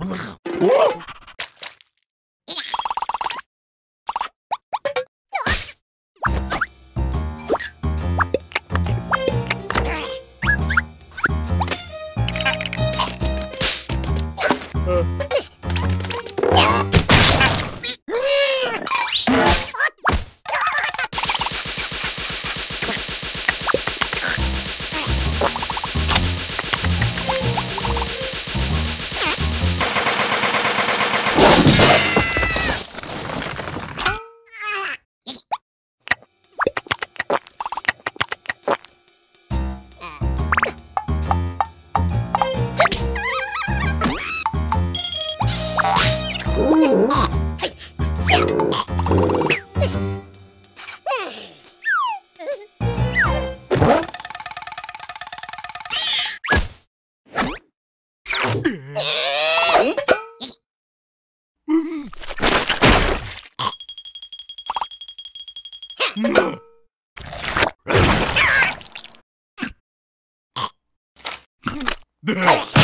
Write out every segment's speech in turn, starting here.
Whoa! Ah!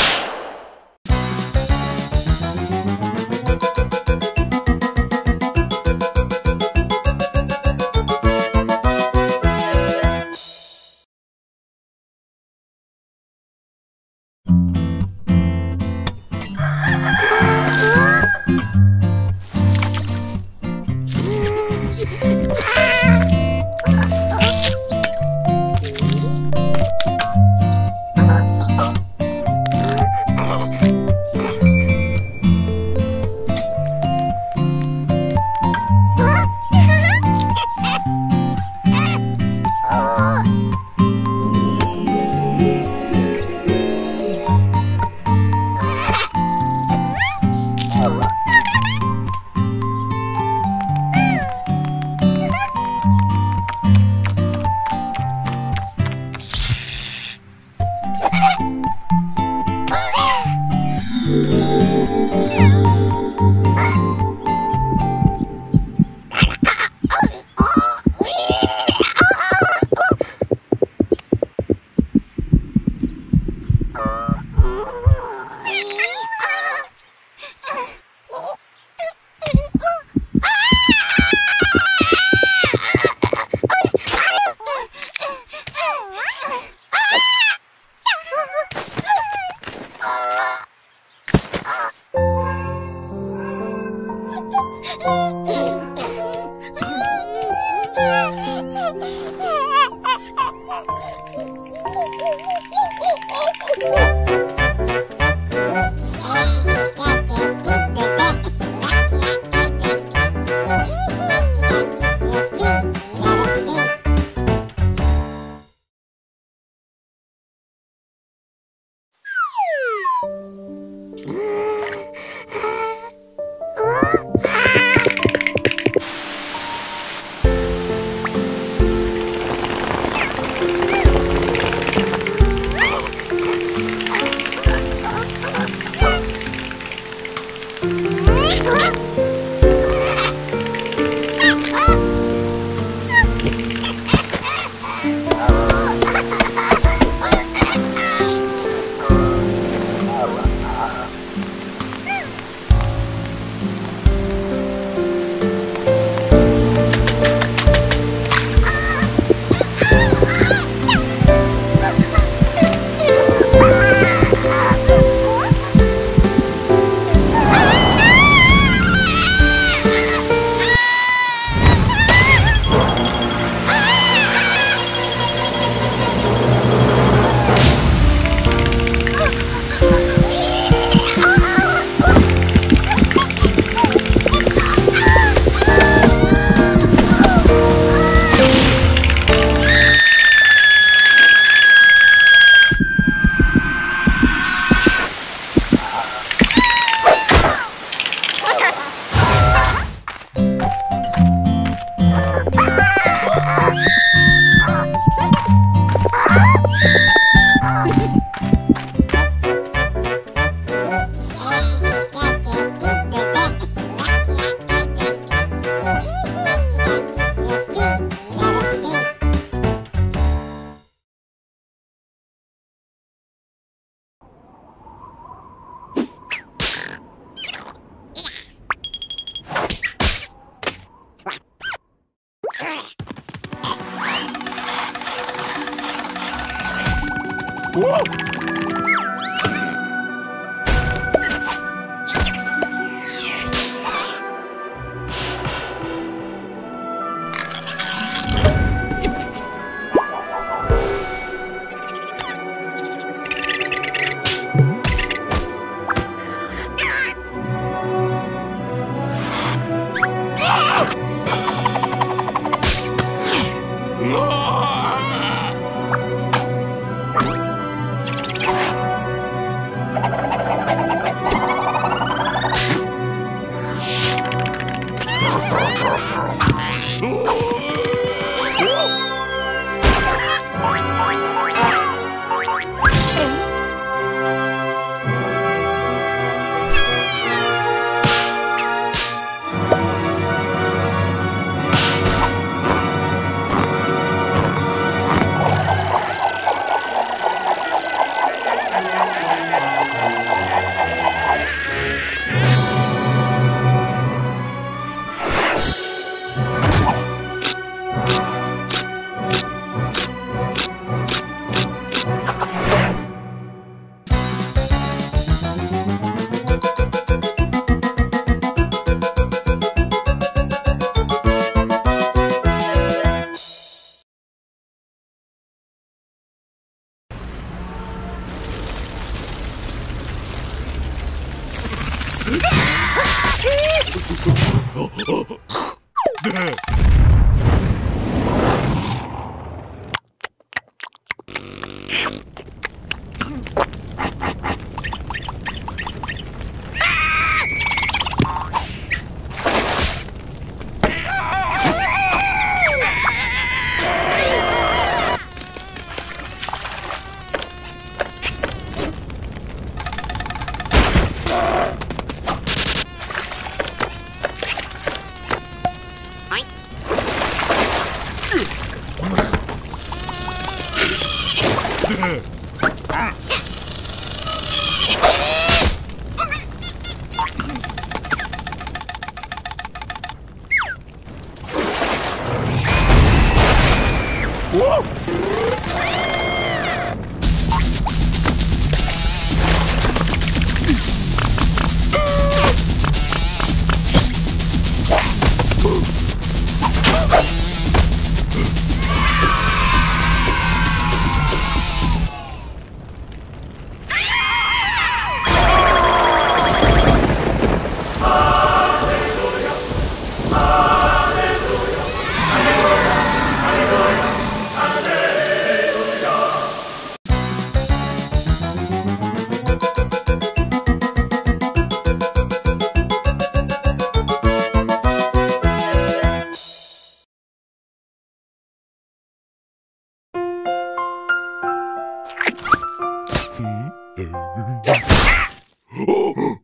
Hehehehe